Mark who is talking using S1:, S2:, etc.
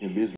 S1: in business.